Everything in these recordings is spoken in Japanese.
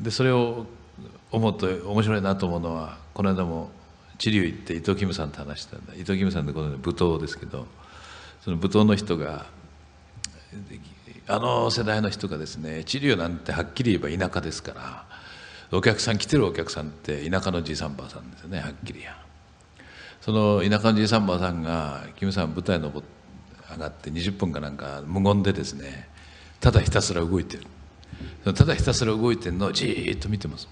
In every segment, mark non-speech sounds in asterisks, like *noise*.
でそれを思うと面白いなと思うのはこの間も知立行って伊藤キムさんと話したんだ。伊藤キムさんってこの舞踏ですけどその舞踏の人があの世代の人がですね知立なんてはっきり言えば田舎ですからお客さん来てるお客さんって田舎のじいさんばあさんですよねはっきりやその田舎のじいさんばあさんがキムさん舞台の上がって20分かなんか無言でですねただひたすら動いてる。ただひたすら動いてるのをじーっと見てます。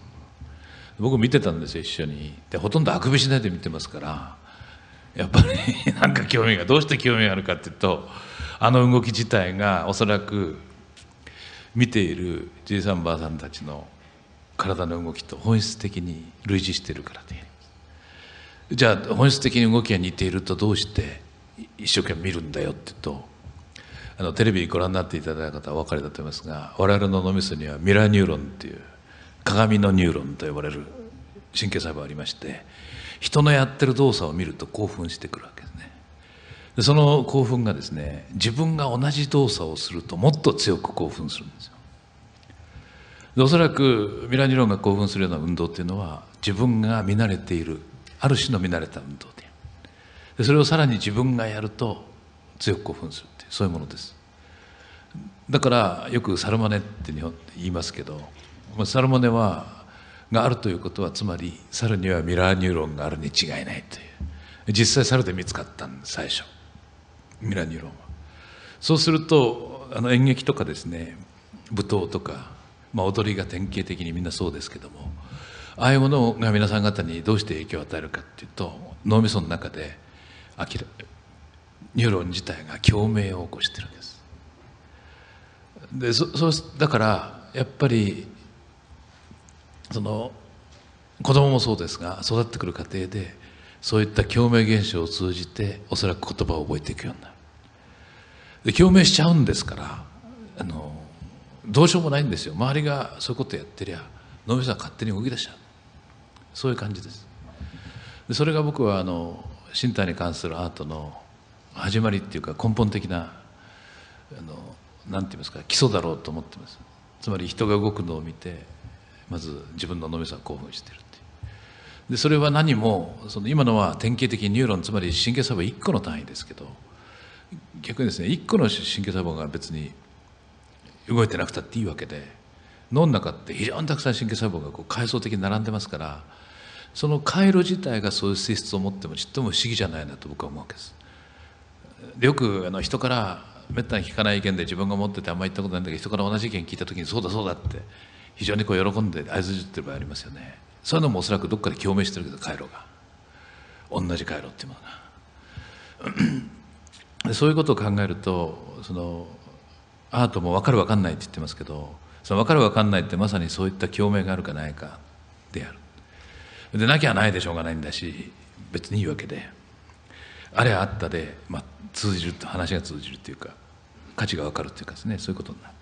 僕見てたんですよ一緒に。でほとんどあくびしないで見てますから。やっぱり *laughs* なんか興味がどうして興味があるかっていうとあの動き自体がおそらく見ているじいさんばあさんたちの体の動きと本質的に類似してるからで。じゃあ本質的に動きが似ているとどうして一生懸命見るんだよって言うとあのテレビご覧になっていただいた方はお分かりだと思いますが我々の脳みそにはミラーニューロンっていう鏡のニューロンと呼ばれる神経細胞がありまして人のやってる動作を見ると興奮してくるわけですね。でその興奮がですね自分が同じ動作をするともっと強く興奮するんですよ。でおそらくミラーニューロンが興奮するような運動っていうのは自分が見慣れているある種の見慣れた運動ででそれをさらに自分がやると強く興奮するっていうそういうものです。だからよくサルマネって日本言いますけどサルマネはがあるということはつまり猿にはミラーニューロンがあるに違いないという。実際猿で見つかったんです最初。ミラーニューロンは。そうするとあの演劇とかですね舞踏とかまあ、踊りが典型的にみんなそうですけどもああいうものが皆さん方にどうして影響を与えるかっていうと脳みその中で明らニューロン自体が共鳴を起こしてるんです。でそそうだからやっぱりその子供もそうですが育ってくる過程でそういった共鳴現象を通じておそらく言葉を覚えていくようになる。で共鳴しちゃうんですからあのどうしようもないんですよ。周りがそういうことやってりゃ脳みそは勝手に動き出しちゃう。そういう感じです。でそれが僕はあの身体に関するアートの始まりっていうか根本的なあのなんて言いますか基礎だろうと思ってますつまり人が動くのを見てまず自分の脳みそは興奮してるっていうでそれは何もその今のは典型的にニューロンつまり神経細胞1個の単位ですけど逆にですね1個の神経細胞が別に動いてなくたっていいわけで脳の中って非常にたくさん神経細胞がこう階層的に並んでますからその回路自体がそういう性質を持ってもちっとも不思議じゃないなと僕は思うわけです。よくあの人からめったに聞かない意見で自分が持っててあんまり言ったことないんだけど人から同じ意見聞いた時にそうだそうだって非常にこう喜んで相づちってる場合ありますよね。そういうのもおそらくどっかで共鳴してるけど回路が。同じ回路っていうものが。*clears throat* そういうことを考えるとそのアートも分かる分かんないって言ってますけどその分かる分かんないってまさにそういった共鳴があるかないかである。でなきゃないでしょうがないんだし別にいいわけで。あれあったで、まあ、通じる話が通じるっていうか価値が分かるっていうかですねそういうことになる。